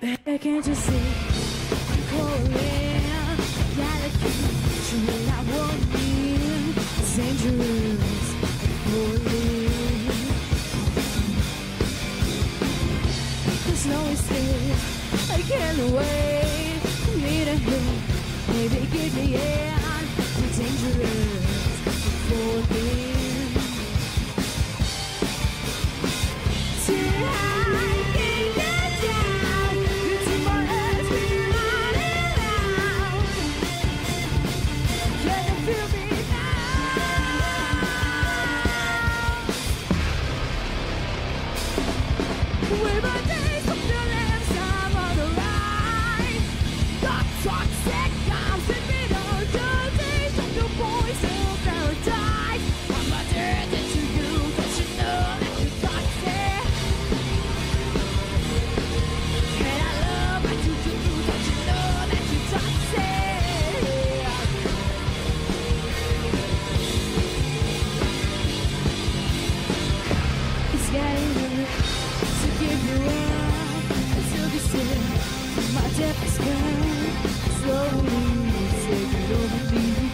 Baby, can't you see? I'm calling. You There's no escape. I can't wait. Need a hit. Baby, give me air. my depths slowly Take it over me.